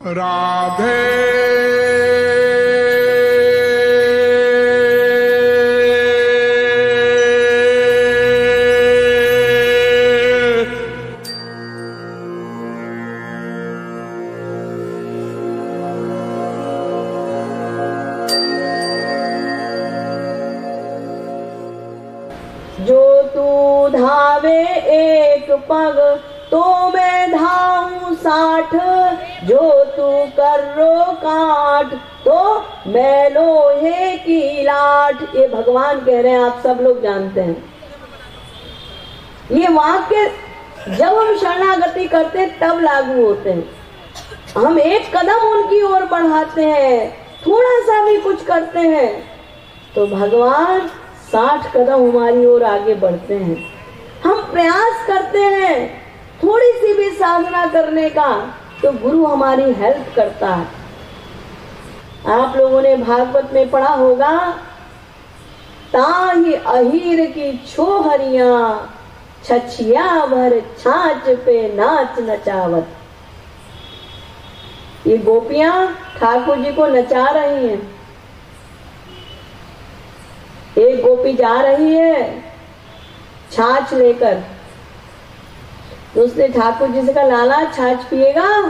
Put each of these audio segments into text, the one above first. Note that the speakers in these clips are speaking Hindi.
राधे। जो तू धावे एक पग तो मैं धाऊं साठ। जो तू कर रो काट तो मैं लोहे की लाठ ये भगवान कह रहे हैं, आप सब लोग जानते हैं। ये वाक्य जब हम शरणागति करते हैं, तब लागू होते हैं। हम एक कदम उनकी ओर बढ़ाते हैं, थोड़ा सा भी कुछ करते हैं तो भगवान साठ कदम हमारी ओर आगे बढ़ते हैं। हम प्रयास करते हैं, थोड़ी सी भी साधना करने का तो गुरु हमारी हेल्प करता है। आप लोगों ने भागवत में पढ़ा होगा, ताही अहीर की छोहरिया, छछिया भर छाछ पे नाच नचावत। ये गोपियाँ ठाकुर जी को नचा रही हैं। एक गोपी जा रही है, छाछ लेकर। तो उसने ठाकुर जी से कहा, लाला, छाछ पिएगा?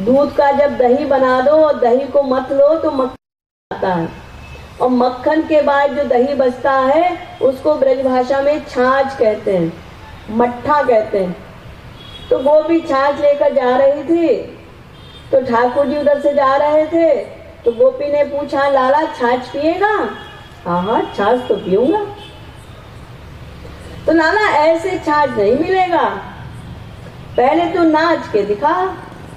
दूध का जब दही बना दो और दही को मत लो तो मक्खन आता है। और मक्खन के बाद जो दही बचता है, उसको ब्रज भाषा में छाछ कहते हैं, मट्ठा कहते हैं। तो गोपी छाछ लेकर जा रही थी। तो ठाकुर जी उधर से जा रहे थे। तो गोपी ने पूछा, लाला, छाछ पिएगा? हाँ हाँ छाछ तो पीऊँगा। तो लाला ऐसे छाछ नहीं मिलेगा। पहले तू नाच के दिखा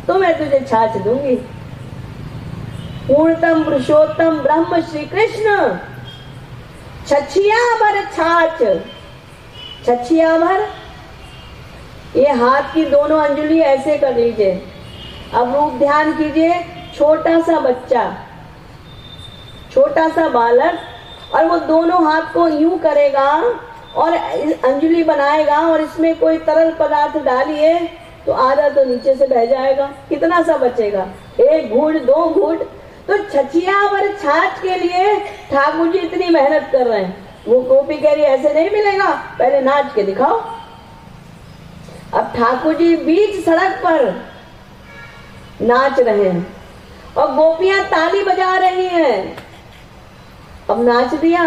तो मैं तुझे छाछ दूँगी। पूर्णतम पुरुषोत्तम ब्रह्म श्री कृष्ण छछिया भर छाछ। छछिया भर। ये हाथ की दोनों अंजलि ऐसे कर लीजिए। अब रूप ध्यान कीजिए, छोटा सा बच्चा। छोटा सा बालक, और वो दोनों हाथ को यूँ करेगा। और अंजलि बनाएगा और इसमें कोई तरल पदार्थ डालिए तो आधा तो नीचे से बह जाएगा। कितना सा बचेगा? एक घूट, दो घूट। तो छछिया और छाछ के लिए ठाकुर जी इतनी मेहनत कर रहे हैं। वो गोपी कह रही, ऐसे नहीं मिलेगा, पहले नाच के दिखाओ। अब ठाकुर जी बीच सड़क पर नाच रहे हैं और गोपियाँ ताली बजा रही हैं। अब नाच दिया,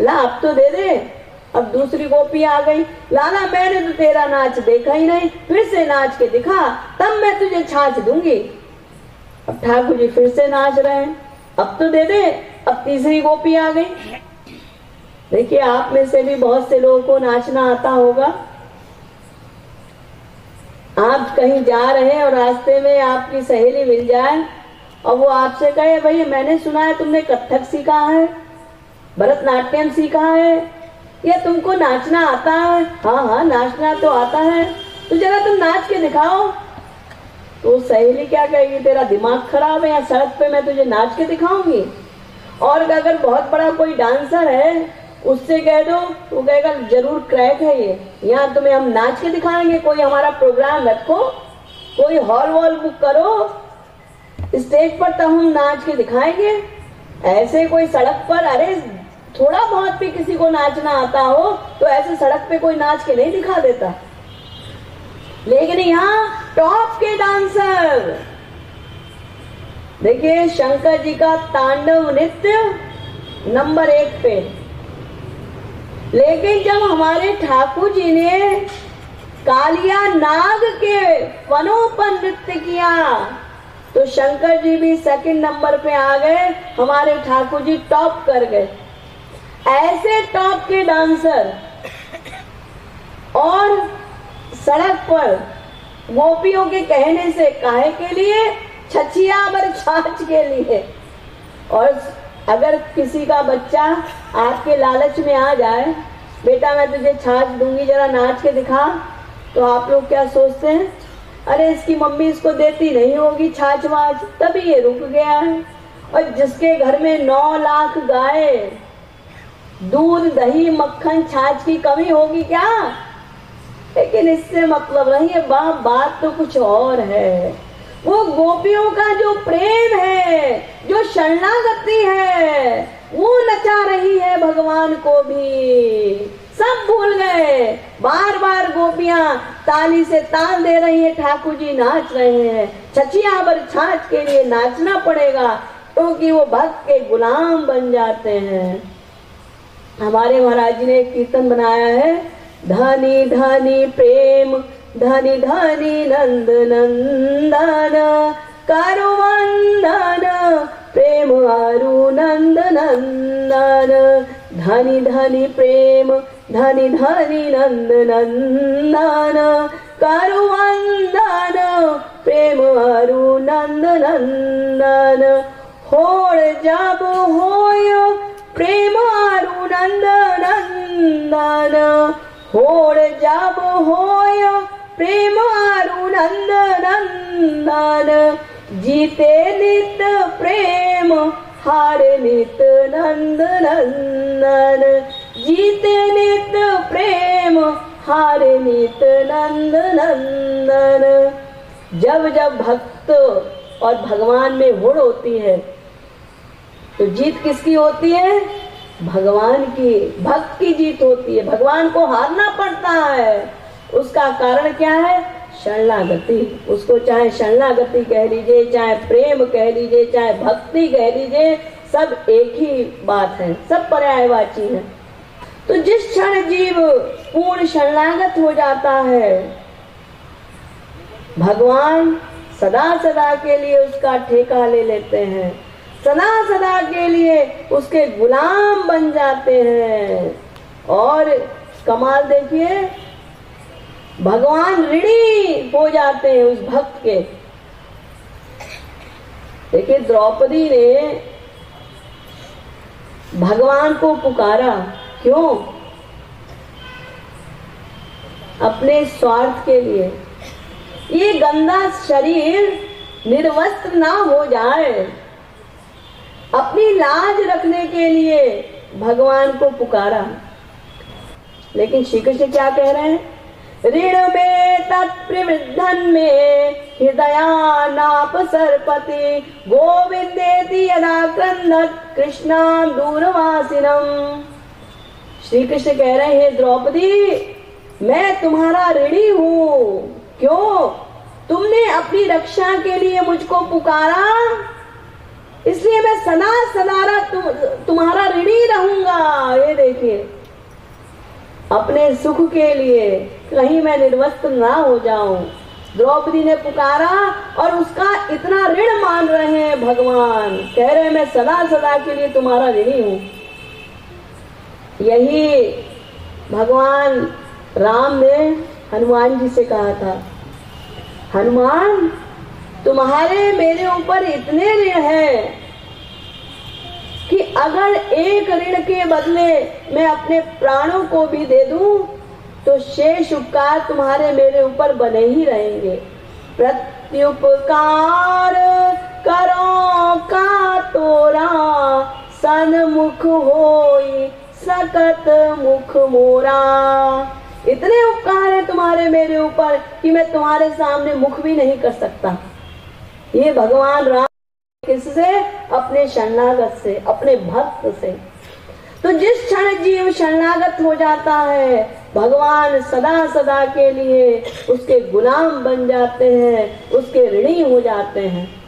ला, अब तो दे दे। अब दूसरी गोपी आ गई। लाला, मैंने तो तेरा नाच देखा ही नहीं। फिर से नाच के दिखा, तब मैं तुझे छाछ दूँगी। अब ठाकुर जी फिर से नाच रहे हैं। अब तो दे दे, अब तीसरी गोपी आ गई। देखिए, आप में से भी बहुत से लोगों को नाचना आता होगा। आप कहीं जा रहे हैं और रास्ते में आपकी सहेली मिल जाए, और वो आपसे कहे भाई मैंने सुना है तुमने कथक सीखा है, भरतनाट्यम सीखा है या तुमको नाचना आता है? हाँ हाँ नाचना तो आता है। तो जरा तुम नाच के दिखाओ। तो सहेली क्या कहेगी, तेरा दिमाग खराब है या सड़क पे मैं तुझे नाच के दिखाऊँगी? और अगर बहुत बड़ा कोई डांसर है, उससे कह दो, वो कहेगा, ज़रूर क्रैक है ये। यहाँ तुम्हें हम नाच के दिखाएँगे। कोई हमारा प्रोग्राम रखो। कोई हॉल वॉल बुक करो। स्टेज पर तब हम नाच के दिखाएँगे। ऐसे कोई सड़क पर, अरे थोड़ा बहुत भी किसी को नाचना आता हो तो ऐसे सड़क पे कोई नाच के नहीं दिखा देता। लेकिन यहाँ टॉप के डांसर। देखिए, शंकर जी का तांडव नृत्य नंबर एक पे। लेकिन जब हमारे ठाकुर जी ने कालिया नाग के वनों पर नृत्य किया तो शंकर जी भी सेकंड नंबर पे आ गए, हमारे ठाकुर जी टॉप कर गए। ऐसे टॉप के डांसर और सड़क पर गोपियों के कहने से काहे के लिए? छछिया बर छाछ के लिए। और अगर किसी का बच्चा आपके लालच में आ जाए, बेटा मैं तुझे छाछ दूँगी, जरा नाच के दिखा तो आप लोग क्या सोचते हैं? अरे इसकी मम्मी इसको देती नहीं होगी छाछ वाछ तभी ये रुक गया है। और जिसके घर में नौ लाख गाय दूध, दही, मक्खन, छाछ की कमी होगी क्या? लेकिन इससे मतलब नहीं है बाप बात तो कुछ और है। वो गोपियों का जो प्रेम है, जो शरणागति है, वो नचा रही है भगवान को भी। सब भूल गए। बार बार गोपियाँ ताली से ताल दे रही है, ठाकुर जी नाच रहे हैं। छचिया बर छाछ के लिए नाचना पड़ेगा, क्योंकि तो वो भक्त के गुलाम बन जाते हैं। हमारे महाराज जी ने एक कीर्तन बनाया है, धनी धनी प्रेम, धनी धनी नंद, नंदन, करु वंदन, प्रेम अरु नंद, नंदन, धनी धनी प्रेम, धनी धनी नंद, नंदन, करु वंदन, प्रेम अरु नंद, नंदन, होड़ जब होय होड़ जब होय प्रेम अरु नंद नंदन जीते नित प्रेम, हार नित नंद नंदन जीते नित प्रेम, हार नित नंद नंदन जब जब भक्त और भगवान में हुड़ होती है तो जीत किसकी होती है? भगवान की, भक्त की जीत होती है। भगवान को हारना पड़ता है। उसका कारण क्या है? शरणागति। उसको चाहे शरणागति कह लीजिए, चाहे प्रेम कह लीजिए, चाहे भक्ति कह लीजिए, सब एक ही बात है। सब पर्यायवाची है। तो जिस क्षण जीव पूर्ण शरणागत हो जाता है, भगवान सदा सदा के लिए उसका ठेका ले लेते हैं। सदा सदा के लिए उसके गुलाम बन जाते हैं। और कमाल देखिए, भगवान ऋणी हो जाते हैं उस भक्त के। देखिए, द्रौपदी ने भगवान को पुकारा, क्यों? अपने स्वार्थ के लिए। ये गंदा शरीर निर्वस्त्र ना हो जाए। अपनी लाज रखने के लिए भगवान को पुकारा। लेकिन श्री कृष्ण क्या कह रहे हैं? ऋण में, तत्प्रवृद्धन में हृदया नाप सरपति क्रंदत कृष्णा दूरवासिनम श्री कृष्ण कह रहे हैं द्रौपदी, मैं तुम्हारा ऋणी हूँ। क्यों? तुमने अपनी रक्षा के लिए मुझको पुकारा। इसलिए मैं सदा सदारा तुम तुम्हारा ऋणी रहूँगा। ये देखिए। अपने सुख के लिए कहीं मैं निर्वस्त ना हो जाऊँ। द्रौपदी ने पुकारा और उसका इतना ऋण मान रहे हैं भगवान। कह रहे मैं सदा सदा के लिए तुम्हारा ऋणी हूँ। यही भगवान राम ने हनुमान जी से कहा था। हनुमान तुम्हारे मेरे ऊपर इतने ऋण हैं कि अगर एक ऋण के बदले मैं अपने प्राणों को भी दे दूँ तो शेष उपकार तुम्हारे मेरे ऊपर बने ही रहेंगे। प्रत्युपकार करो का तोरा सनमुख होई सकत मुख मोरा। इतने उपकार है तुम्हारे मेरे ऊपर कि मैं तुम्हारे सामने मुख भी नहीं कर सकता। ये भगवान राम किससे? अपने शरणागत से, अपने भक्त से। तो जिस क्षण जीव शरणागत हो जाता है, भगवान सदा सदा के लिए उसके गुलाम बन जाते हैं, उसके ऋणी हो जाते हैं।